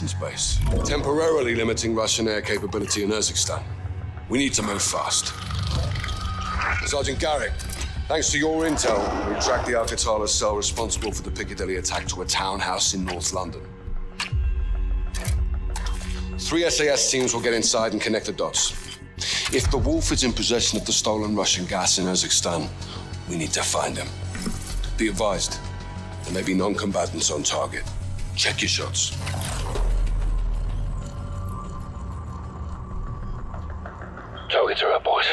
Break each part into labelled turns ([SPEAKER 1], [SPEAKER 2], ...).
[SPEAKER 1] Gasson's base, temporarily limiting Russian air capability in Urzikstan. We need to move fast. Sergeant Garrick, thanks to your intel, we tracked the Al-Qatala cell responsible for the Piccadilly attack to a townhouse in North London. Three SAS teams will get inside and connect the dots. If the Wolf is in possession of the stolen Russian gas in Urzikstan, we need to find him. Be advised, there may be non-combatants on target. Check your shots.
[SPEAKER 2] Are up, boys.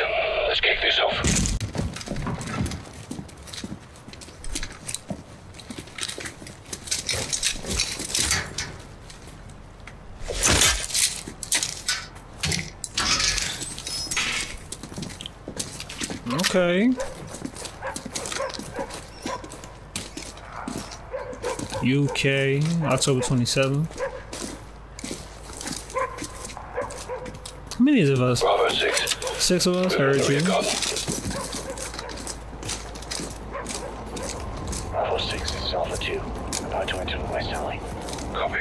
[SPEAKER 2] Let's kick this off.
[SPEAKER 3] Okay. UK, October 27th. How many of us?
[SPEAKER 2] Bravo 6.
[SPEAKER 3] Six of us? Heard you.
[SPEAKER 2] Bravo 6, this is Alpha 2. About to enter the West Alley. Copy.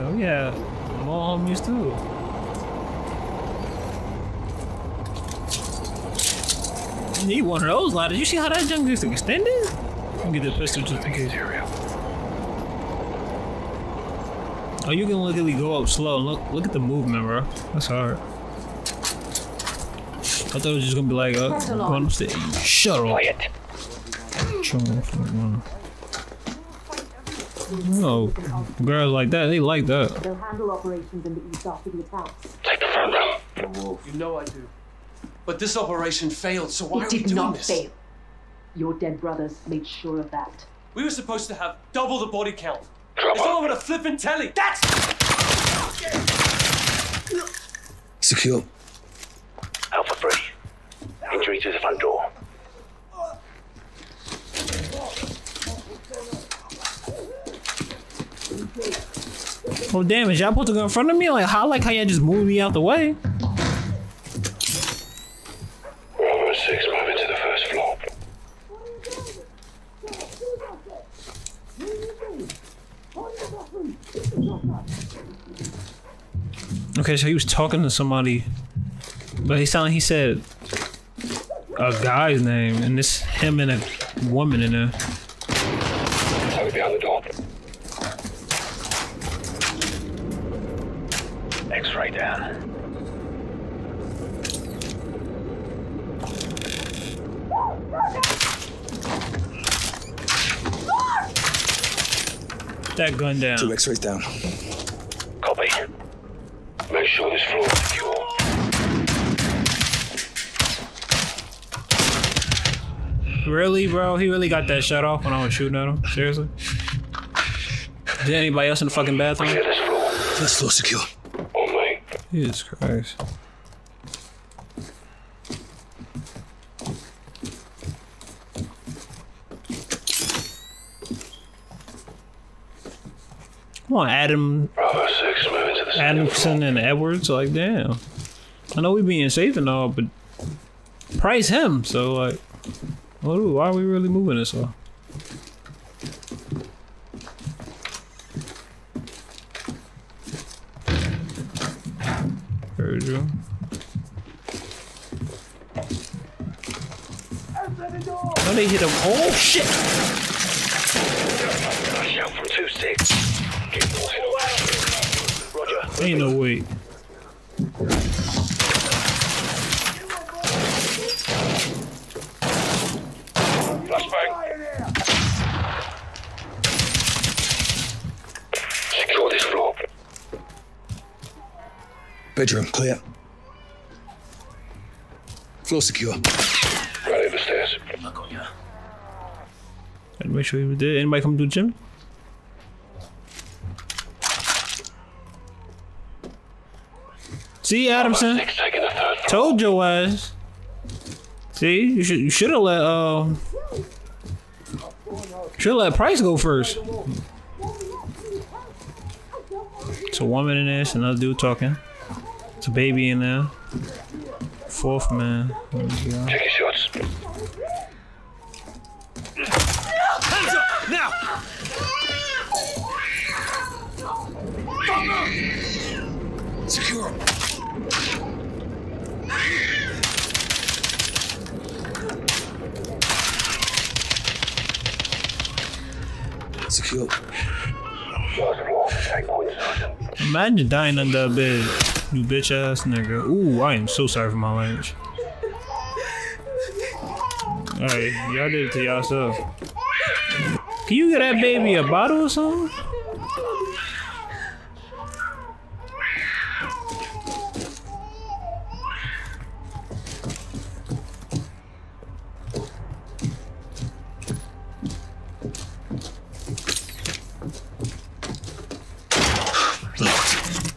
[SPEAKER 3] Oh yeah, more homies too. You need one of those ladders. You see how that junk is extended? Let me get the pistol just in case. Oh, you can literally go up slow. Look, look at the movement, bro. That's hard. I thought it was just gonna be like uh, going upstairs. Shut up.
[SPEAKER 2] Quiet.
[SPEAKER 3] No, girls like that, they like that.
[SPEAKER 4] They'll handle operations in the east after the attacks.
[SPEAKER 2] Take the front row.
[SPEAKER 5] You know I do. But this operation failed, so why
[SPEAKER 4] it
[SPEAKER 5] are we
[SPEAKER 4] did not fail. Your dead brothers made sure of that.
[SPEAKER 5] We were supposed to have double the body count.
[SPEAKER 2] Drop
[SPEAKER 5] It's all
[SPEAKER 2] on.
[SPEAKER 5] over the flippin' telly. That's
[SPEAKER 6] Secure.
[SPEAKER 2] Alpha 3. Injury to the front door.
[SPEAKER 3] Oh damn, is y'all supposed to go in front of me? Like how like how y'all just moved me out the way?
[SPEAKER 2] 6, moving to the first floor.
[SPEAKER 3] Okay, so he was talking to somebody, but he sounded he said a guy's name, and this him and a woman in there.
[SPEAKER 2] Target behind the door. X-ray down.
[SPEAKER 3] That gun down.
[SPEAKER 6] Two X-rays down.
[SPEAKER 2] Copy. Make sure this floor is secure.
[SPEAKER 3] Really, bro? He really got that shut off when I was shooting at him? Seriously? Is there anybody else in the fucking bathroom?
[SPEAKER 2] Clear this floor.
[SPEAKER 6] First floor secure.
[SPEAKER 3] Jesus Christ. Come on, Adam,
[SPEAKER 2] Bravo 6, moving to the
[SPEAKER 3] Adamson and Edwards. Like, damn. I know we being safe and all, but price him. So, like, Oh, what do- why are we really moving this far? Heard you. Oh, they hit him. Oh, shit!
[SPEAKER 2] Rush out from 2-6. Keep moving. Roger.
[SPEAKER 3] Ain't no way.
[SPEAKER 2] Flashbang. Secure this floor.
[SPEAKER 6] Bedroom clear. Floor secure.
[SPEAKER 2] Right over stairs.
[SPEAKER 3] Gotta make sure he was there. Anybody come to the gym? See, Adamson.
[SPEAKER 2] Six taking the third floor.
[SPEAKER 3] Told your ass. See, you should you should have let um should have let Price go first. It's a woman in this, it's another dude talking. It's a baby in there. Fourth man.
[SPEAKER 2] Check Take your shots. Hands up now! Secure. Secure.
[SPEAKER 3] Imagine dying under a bed you bitch ass nigga. Ooh, I am so sorry for my language. Alright, y'all did it to yourself. Can you get that baby a bottle or something?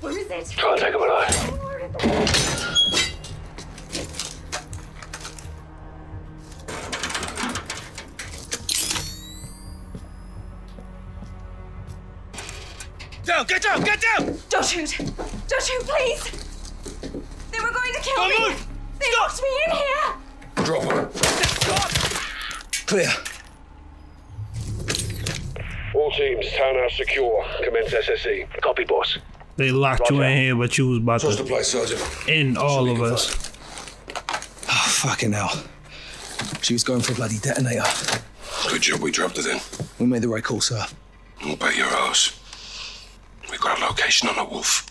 [SPEAKER 7] Where is it?
[SPEAKER 2] Try and take him alive.
[SPEAKER 6] Down, get down, get down!
[SPEAKER 7] Don't shoot! Don't shoot, please! They were going to kill
[SPEAKER 6] Don't
[SPEAKER 7] me!
[SPEAKER 6] move!
[SPEAKER 7] They locked me in here!
[SPEAKER 1] Drop him.
[SPEAKER 6] Clear.
[SPEAKER 2] All teams, townhouse secure. Commence SSE. Copy, boss.
[SPEAKER 3] They locked you in here, but you was about
[SPEAKER 1] Trust the
[SPEAKER 3] to
[SPEAKER 1] place, Sergeant.
[SPEAKER 3] end all of us.
[SPEAKER 6] Oh, fucking hell. She was going for a bloody detonator.
[SPEAKER 1] Good job we dropped her in.
[SPEAKER 6] We made the right call, sir.
[SPEAKER 1] We'll bet your ass. We've got a location on the wolf.